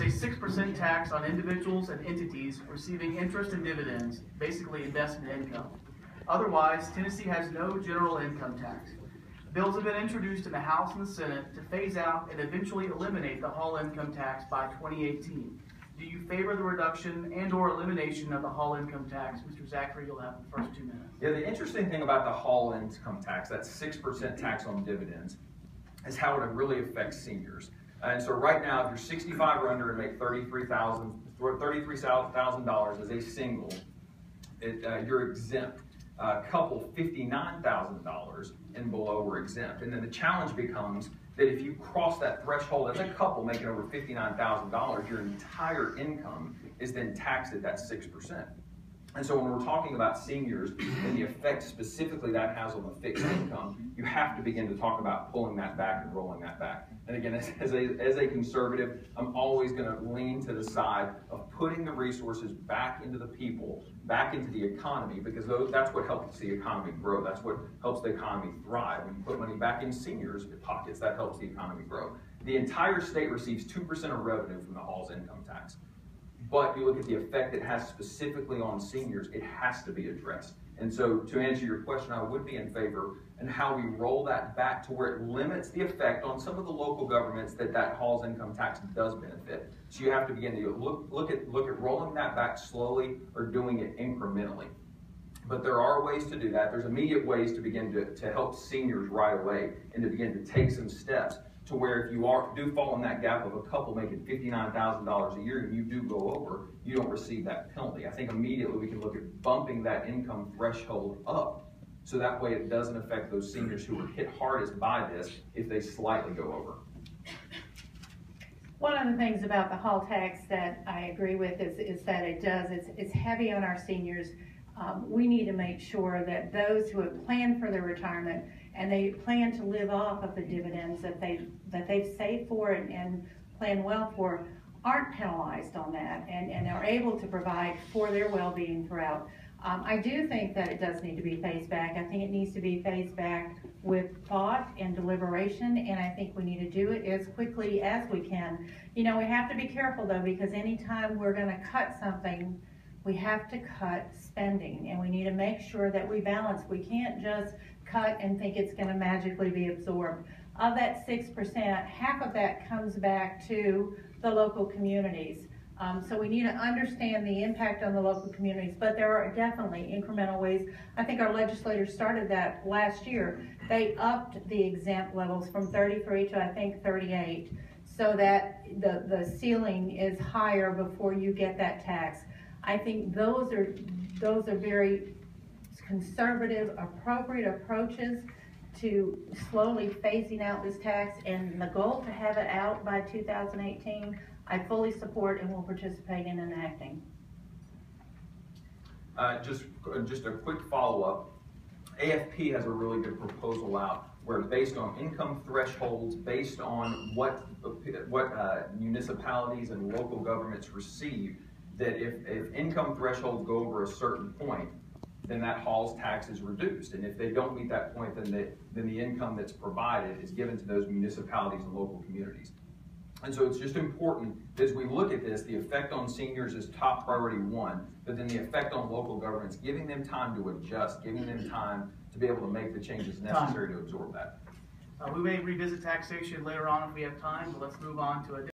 is a six percent tax on individuals and entities receiving interest and dividends, basically investment income. Otherwise, Tennessee has no general income tax. Bills have been introduced in the House and the Senate to phase out and eventually eliminate the Hall income tax by twenty eighteen. Do you favor the reduction and or elimination of the Hall income tax? Mr. Zachary, you'll have the first two minutes. Yeah, the interesting thing about the Hall income tax, that six percent tax on dividends, is how it really affects seniors. And so right now, if you're 65 or under and make $33,000 $33,000 as a single, it, uh, you're exempt. Uh, couple $59,000 and below are exempt. And then the challenge becomes that if you cross that threshold as a couple making over $59,000, your entire income is then taxed at that 6%. And so when we're talking about seniors and the effect specifically that has on the fixed income, you have to begin to talk about pulling that back and rolling that back. And again, as, as a, as a conservative, I'm always going to lean to the side of putting the resources back into the people, back into the economy, because those, that's what helps the economy grow. That's what helps the economy thrive. When you put money back in seniors' pockets, that helps the economy grow. The entire state receives 2% of revenue from the Hall's income tax. But you look at the effect it has specifically on seniors, it has to be addressed. And so to answer your question, I would be in favor and how we roll that back to where it limits the effect on some of the local governments that that Hall's income tax does benefit. So you have to begin to look, look at look at rolling that back slowly or doing it incrementally. But there are ways to do that. There's immediate ways to begin to, to help seniors right away and to begin to take some steps to where if you are do fall in that gap of a couple making $59,000 a year and you do go over, you don't receive that penalty. I think immediately we can look at bumping that income threshold up so that way it doesn't affect those seniors who are hit hardest by this if they slightly go over. One of the things about the Hall tax that I agree with is, is that it does, it's, it's heavy on our seniors. Um, we need to make sure that those who have planned for their retirement and they plan to live off of the dividends that they that they've saved for and, and plan well for aren't penalized on that and, and are able to provide for their well-being throughout. Um, I do think that it does need to be phased back. I think it needs to be phased back with thought and deliberation, and I think we need to do it as quickly as we can. You know, we have to be careful though, because anytime we're going to cut something, we have to cut spending, and we need to make sure that we balance. We can't just cut and think it's going to magically be absorbed. Of that 6%, half of that comes back to the local communities. Um, so we need to understand the impact on the local communities, but there are definitely incremental ways. I think our legislators started that last year. They upped the exempt levels from 33 to I think 38 so that the, the ceiling is higher before you get that tax. I think those are, those are very conservative, appropriate approaches to slowly phasing out this tax and the goal to have it out by 2018, I fully support and will participate in enacting. Uh, just, just a quick follow-up. AFP has a really good proposal out where based on income thresholds, based on what, what uh, municipalities and local governments receive, that if, if income thresholds go over a certain point, then that Hall's tax is reduced. And if they don't meet that point, then the, then the income that's provided is given to those municipalities and local communities. And so it's just important as we look at this, the effect on seniors is top priority one, but then the effect on local governments, giving them time to adjust, giving them time to be able to make the changes necessary to absorb that. Uh, we may revisit taxation later on if we have time, but let's move on to a